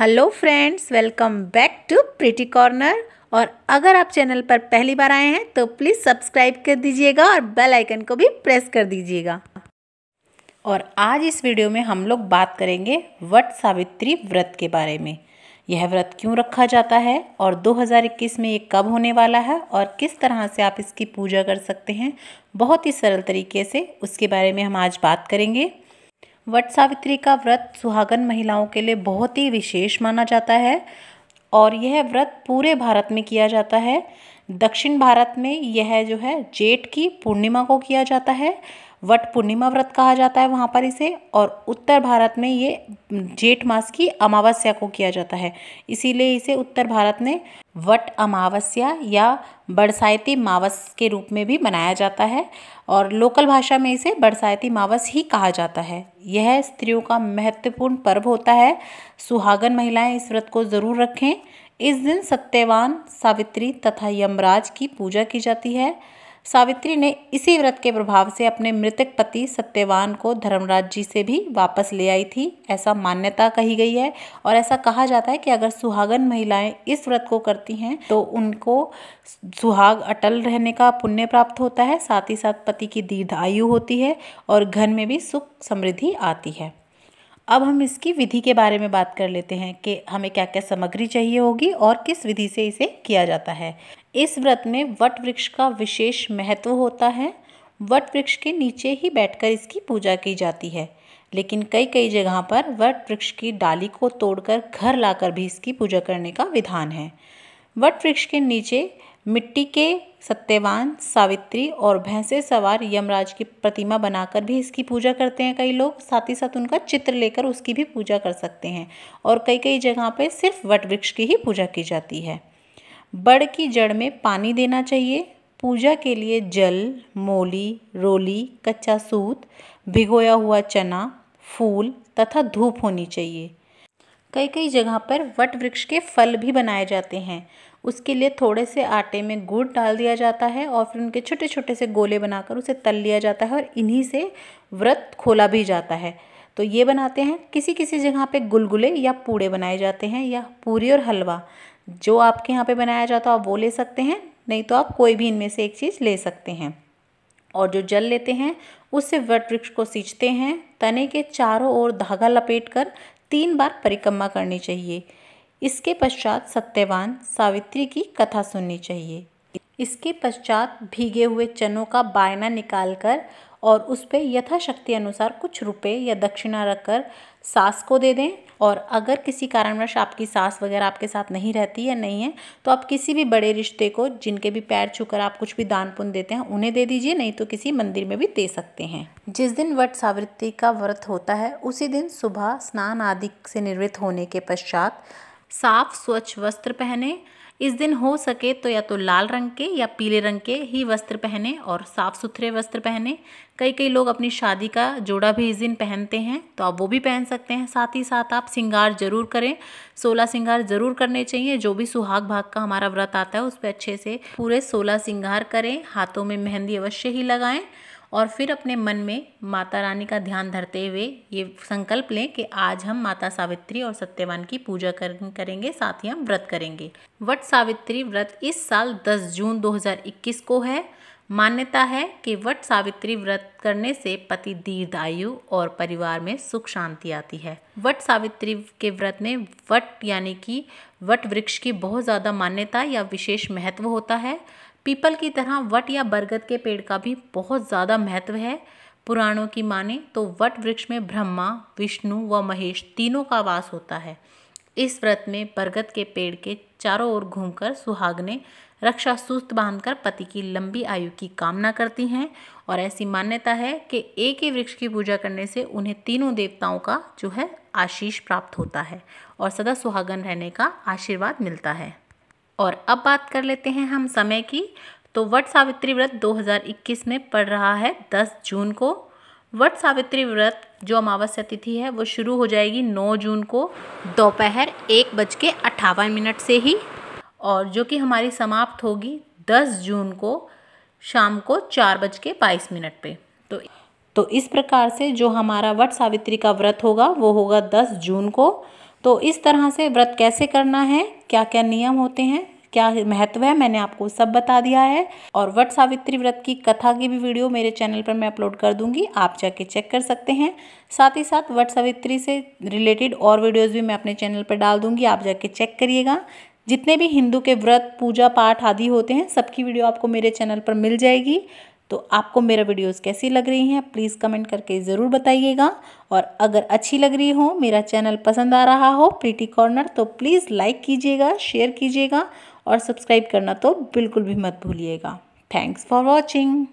Hello friends welcome back to pretty corner और अगर आप चैनल पर पहली बार आए हैं तो प्लीज़ सब्सक्राइब कर दीजिएगा और बेल आइकन को भी प्रेस कर दीजिएगा। और आज इस वीडियो में हम लोग बात करेंगे वट सावित्री व्रत के बारे में। यह व्रत क्यों रखा जाता है और 2021 में ये कब होने वाला है और किस तरह से आप इसकी पूजा कर सकते हैं, बहुत ही सरल तरीके से उसके बारे में हम आज बात करेंगे। वट सावित्री का व्रत सुहागन महिलाओं के लिए बहुत ही विशेष माना जाता है और यह व्रत पूरे भारत में किया जाता है। दक्षिण भारत में यह जो है जेठ की पूर्णिमा को किया जाता है वट पूर्णिमा व्रत कहा जाता है वहाँ पर इसे, और उत्तर भारत में ये जेठ मास की अमावस्या को किया जाता है। इसीलिए इसे उत्तर भारत में वट अमावस्या या बरसाती मावस के रूप में भी मनाया जाता है, और लोकल भाषा में इसे बरसाती मावस ही कहा जाता है। यह स्त्रियों का महत्वपूर्ण पर्व होता है। सुहागन महिलाएँ इस व्रत को ज़रूर रखें। इस दिन सत्यवान सावित्री तथा यमराज की पूजा की जाती है। सावित्री ने इसी व्रत के प्रभाव से अपने मृतक पति सत्यवान को धर्मराज जी से भी वापस ले आई थी। ऐसा मान्यता कही गई है और ऐसा कहा जाता है कि अगर सुहागन महिलाएँ इस व्रत को करती हैं तो उनको सुहाग अटल रहने का पुण्य प्राप्त होता है। साथ ही साथ पति की दीर्घ आयु होती है और घर में भी सुख समृद्धि आती है। अब हम इसकी विधि के बारे में बात कर लेते हैं कि हमें क्या क्या सामग्री चाहिए होगी और किस विधि से इसे किया जाता है। इस व्रत में वट वृक्ष का विशेष महत्व होता है। वट वृक्ष के नीचे ही बैठकर इसकी पूजा की जाती है। लेकिन कई कई जगह पर वट वृक्ष की डाली को तोड़कर घर लाकर भी इसकी पूजा करने का विधान है। वट वृक्ष के नीचे मिट्टी के सत्यवान, सावित्री और भैंसे सवार यमराज की प्रतिमा बनाकर भी इसकी पूजा करते हैं। कई लोग साथ ही साथ उनका चित्र लेकर उसकी भी पूजा कर सकते हैं। और कई कई जगह पे सिर्फ़ वट वृक्ष की ही पूजा की जाती है। बड़ की जड़ में पानी देना चाहिए। पूजा के लिए जल, मोली, रोली, कच्चा सूत, भिगोया हुआ चना, फूल तथा धूप होनी चाहिए। कई कई जगह पर वट वृक्ष के फल भी बनाए जाते हैं। उसके लिए थोड़े से आटे में गुड़ डाल दिया जाता है और फिर उनके छोटे छोटे से गोले बनाकर उसे तल लिया जाता है और इन्हीं से व्रत खोला भी जाता है। तो ये बनाते हैं। किसी किसी जगह पे गुलगुले या पूड़े बनाए जाते हैं या पूरी और हलवा। जो आपके यहाँ पे बनाया जाता है आप वो ले सकते हैं, नहीं तो आप कोई भी इनमें से एक चीज़ ले सकते हैं। और जो जल लेते हैं, उससे वट वृक्ष को सींचते हैं, तने के चारों ओर धागा लपेट कर तीन बार परिक्रमा करनी चाहिए। इसके पश्चात सत्यवान सावित्री की कथा सुननी चाहिए। इसके पश्चात भीगे हुए चनों का बायना निकालकर और उस पर यथाशक्ति अनुसार कुछ रुपए या दक्षिणा रखकर सास को दे दें। और अगर किसी कारणवश आपकी सास वगैरह आपके साथ नहीं रहती या नहीं है तो आप किसी भी बड़े रिश्ते को, जिनके भी पैर छूकर आप कुछ भी दान पुण्य देते हैं, उन्हें दे दीजिए, नहीं तो किसी मंदिर में भी दे सकते हैं। जिस दिन वट सावित्री का व्रत होता है, उसी दिन सुबह स्नान आदि से निर्वृत्त होने के पश्चात साफ़ स्वच्छ वस्त्र पहने इस दिन हो सके तो या तो लाल रंग के या पीले रंग के ही वस्त्र पहने और साफ़ सुथरे वस्त्र पहने। कई कई लोग अपनी शादी का जोड़ा भी इस दिन पहनते हैं तो आप वो भी पहन सकते हैं। साथ ही साथ आप सिंगार ज़रूर करें। सोलह सिंगार ज़रूर करने चाहिए। जो भी सुहाग भाग का हमारा व्रत आता है, उस पर अच्छे से पूरे सोलह सिंगार करें। हाथों में मेहंदी अवश्य ही लगाएँ। और फिर अपने मन में माता रानी का ध्यान धरते हुए ये संकल्प लें कि आज हम माता सावित्री और सत्यवान की पूजा कर, करेंगे साथ ही हम व्रत करेंगे। वट सावित्री व्रत इस साल 10 जून 2021 को है। मान्यता है कि वट सावित्री व्रत करने से पति दीर्घायु और परिवार में सुख शांति आती है। वट सावित्री के व्रत में वट यानी कि वट वृक्ष की बहुत ज़्यादा मान्यता या विशेष महत्व होता है। पीपल की तरह वट या बरगद के पेड़ का भी बहुत ज़्यादा महत्व है। पुराणों की माने तो वट वृक्ष में ब्रह्मा, विष्णु व महेश तीनों का वास होता है। इस व्रत में बरगद के पेड़ के चारों ओर घूमकर सुहागने, रक्षा सूस्त बांधकर पति की लंबी आयु की कामना करती हैं और ऐसी मान्यता है कि एक ही वृक्ष की पूजा करने से उन्हें तीनों देवताओं का जो है आशीष प्राप्त होता है और सदा सुहागन रहने का आशीर्वाद मिलता है। और अब बात कर लेते हैं हम समय की। तो वट सावित्री व्रत 2021 में पड़ रहा है 10 जून को। वट सावित्री व्रत जो अमावस्या तिथि है, वो शुरू हो जाएगी 9 जून को, दोपहर एक बज के अट्ठावन मिनट से ही। और जो कि हमारी समाप्त होगी 10 जून को, शाम को चार बज के बाईस मिनट पे। तो तो इस प्रकार से जो हमारा वट सावित्री का व्रत होगा, वो होगा 10 जून को। तो इस तरह से व्रत कैसे करना है क्या क्या नियम होते हैं क्या महत्व है, मैंने आपको सब बता दिया है। और वट सावित्री व्रत की कथा की भी वीडियो मेरे चैनल पर मैं अपलोड कर दूँगी, आप जाके चेक कर सकते हैं। साथ ही साथ वट सावित्री से रिलेटेड और वीडियोज़ भी मैं अपने चैनल पर डाल दूँगी, आप जाके चेक करिएगा। जितने भी हिंदू के व्रत, पूजा पाठ आदि होते हैं, सबकी वीडियो आपको मेरे चैनल पर मिल जाएगी। तो आपको मेरा वीडियोस कैसी लग रही हैं, प्लीज़ कमेंट करके ज़रूर बताइएगा। और अगर अच्छी लग रही हो, मेरा चैनल पसंद आ रहा हो, प्रीटी कॉर्नर तो प्लीज़ लाइक कीजिएगा, शेयर कीजिएगा। और सब्सक्राइब करना तो बिल्कुल भी मत भूलिएगा। Thanks for watching